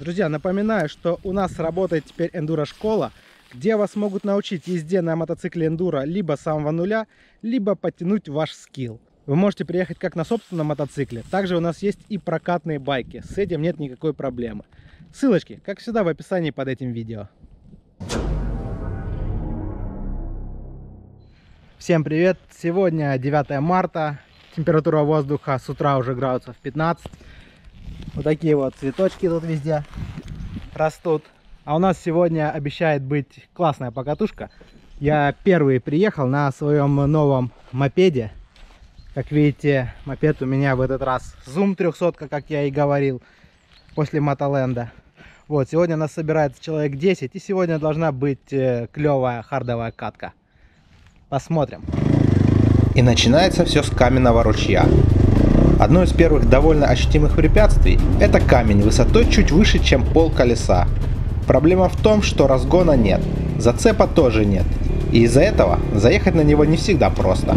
Друзья, напоминаю, что у нас работает теперь эндуро-школа, где вас могут научить езде на мотоцикле эндуро либо с самого нуля, либо подтянуть ваш скилл. Вы можете приехать как на собственном мотоцикле, также у нас есть и прокатные байки, с этим нет никакой проблемы. Ссылочки, как всегда, в описании под этим видео. Всем привет! Сегодня 9 марта, температура воздуха с утра уже градусов 15. Вот такие вот цветочки тут везде растут. А у нас сегодня обещает быть классная покатушка. Я первый приехал на своем новом мопеде. Как видите, мопед у меня в этот раз Zoom 300, как я и говорил, после Мотоленда. Вот, сегодня нас собирается человек 10, и сегодня должна быть э, клевая хардовая катка. Посмотрим. И начинается все с каменного ручья. Одно из первых довольно ощутимых препятствий – это камень высотой чуть выше, чем пол колеса. Проблема в том, что разгона нет, зацепа тоже нет, и из-за этого заехать на него не всегда просто.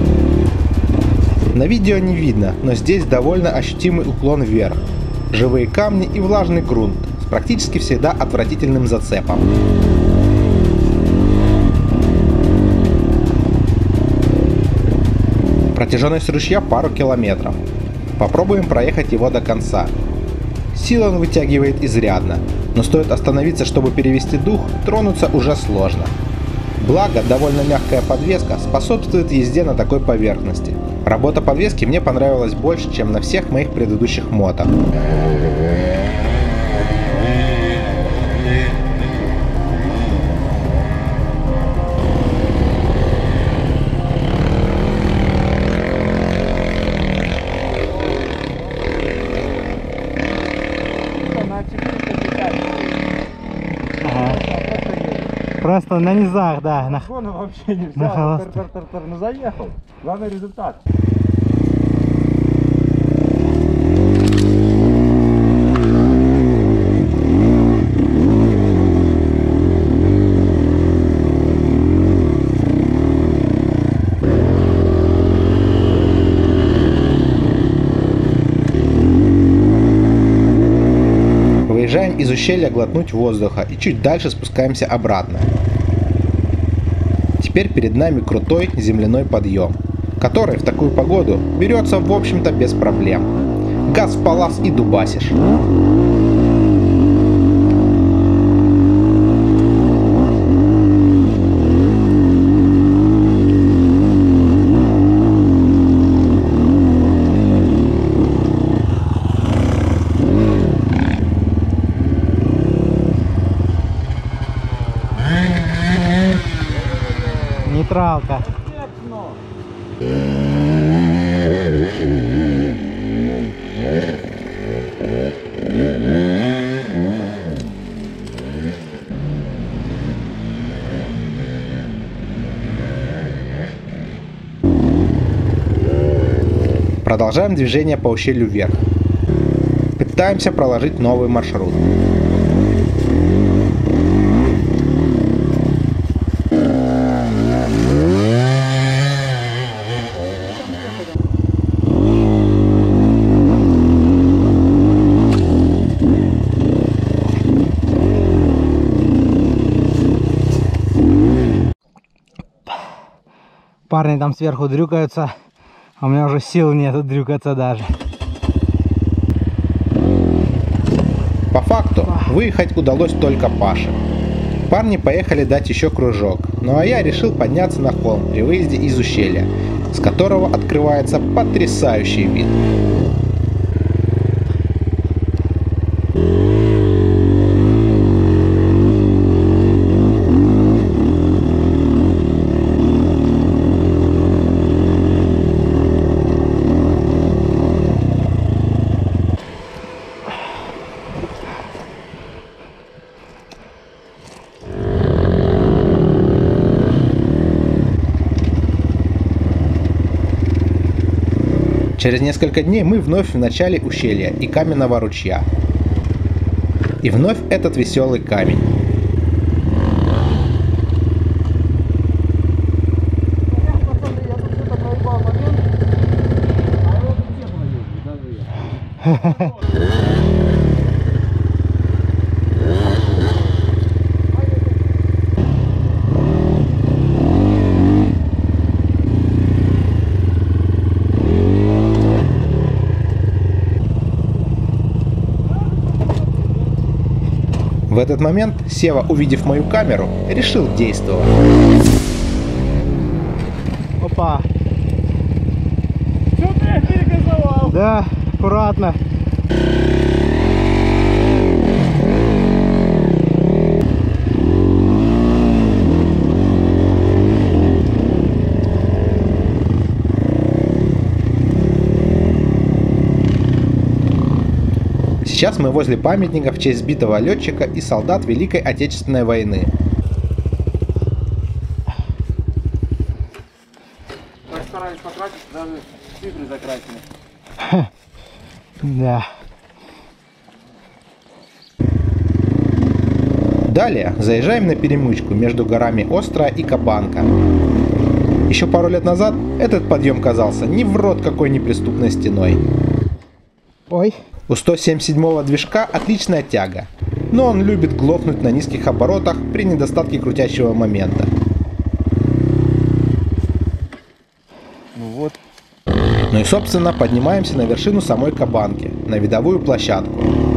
На видео не видно, но здесь довольно ощутимый уклон вверх, живые камни и влажный грунт с практически всегда отвратительным зацепом. Протяженность ручья пару километров, Попробуем проехать его до конца. Сил он вытягивает изрядно, но стоит остановиться, чтобы перевести дух, тронуться уже сложно. Благо, довольно мягкая подвеска способствует езде на такой поверхности. Работа подвески мне понравилась больше, чем на всех моих предыдущих мотах. Просто на низах, да. На... Вон вообще не На взял. холостых. Тар, тар, тар, тар. Ну заехал. Главный результат. Выезжаем из ущелья глотнуть воздуха и чуть дальше спускаемся обратно. Теперь перед нами крутой земляной подъем, который в такую погоду берется в общем-то без проблем. Газ в палас и дубасишь. Продолжаем движение по ущелью вверх. Пытаемся проложить новый маршрут. Парни там сверху дрюкаются, а у меня уже сил нету дрюкаться даже. По факту, выехать удалось только Паше. Парни поехали дать еще кружок, ну а я решил подняться на холм при выезде из ущелья, с которого открывается потрясающий вид. Через несколько дней мы вновь в начале ущелья и каменного ручья. И вновь этот веселый камень. В этот момент Сева, увидев мою камеру, решил действовать. Опа. Что ты перегазовал? Да, аккуратно. Сейчас мы возле памятника в честь сбитого летчика и солдат Великой Отечественной войны. Так старались потратить, даже цифры закрасили. Да. Далее заезжаем на перемычку между горами Острая и Кабанка. Еще пару лет назад этот подъем казался ни в рот какой неприступной стеной. Ой. У 177 движка отличная тяга, но он любит глохнуть на низких оборотах при недостатке крутящего момента. Ну вот. Ну и собственно поднимаемся на вершину самой Кабанки, на видовую площадку.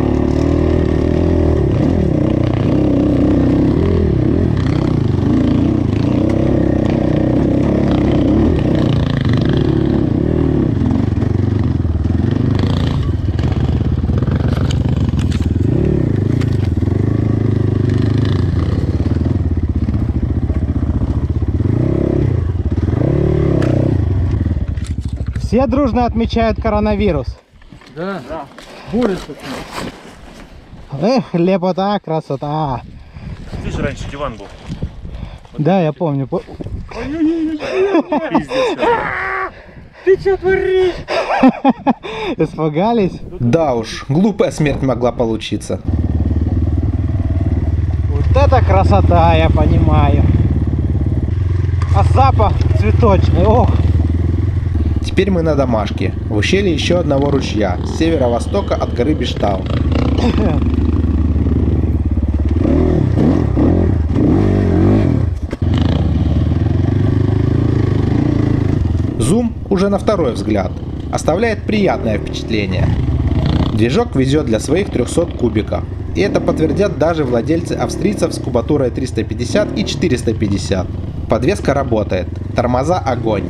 Все дружно отмечают коронавирус. Да. да. Буря Эх, лепота, красота. Здесь раньше диван был. Да, я помню. Пиздец. Ты что творишь? Испугались? Да уж, глупая смерть могла получиться. Вот это красота, я понимаю. А запах цветочный, ох. Теперь мы на домашке, в ущелье еще одного ручья, с северо-востока от горы Биштау. Зум уже на второй взгляд оставляет приятное впечатление. Движок везет для своих 300 кубиков, и это подтвердят даже владельцы австрийцев с кубатурой 350 и 450. Подвеска работает, тормоза огонь.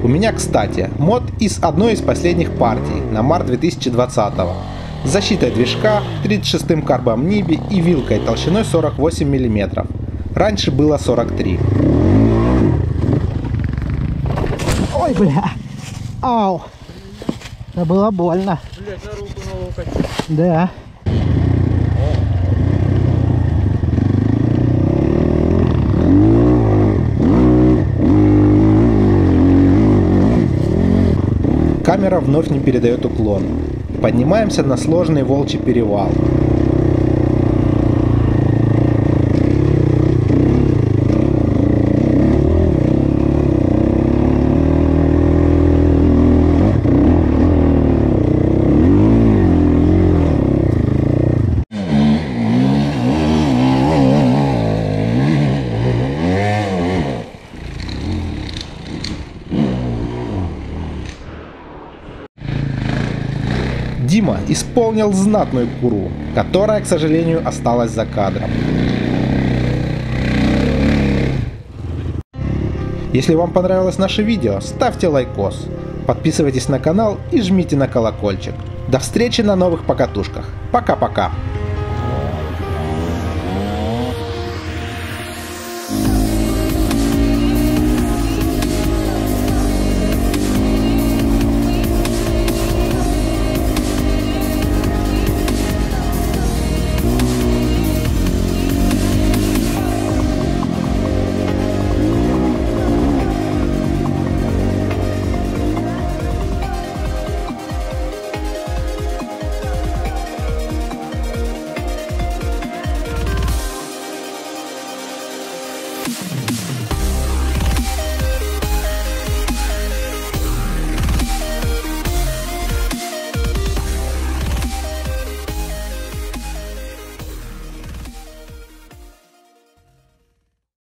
У меня, кстати, мод из одной из последних партий на март 2020 с защитой движка, 36-м карбом Ниби и вилкой толщиной 48 мм. Раньше было 43. Ой, бля. Ау. Это было больно. Блять, на руку на локоть. Да. Камера вновь не передает уклон. Поднимаемся на сложный волчий перевал. Дима исполнил знатную куру, которая, к сожалению, осталась за кадром. Если вам понравилось наше видео, ставьте лайкос, подписывайтесь на канал и жмите на колокольчик. До встречи на новых покатушках. Пока-пока.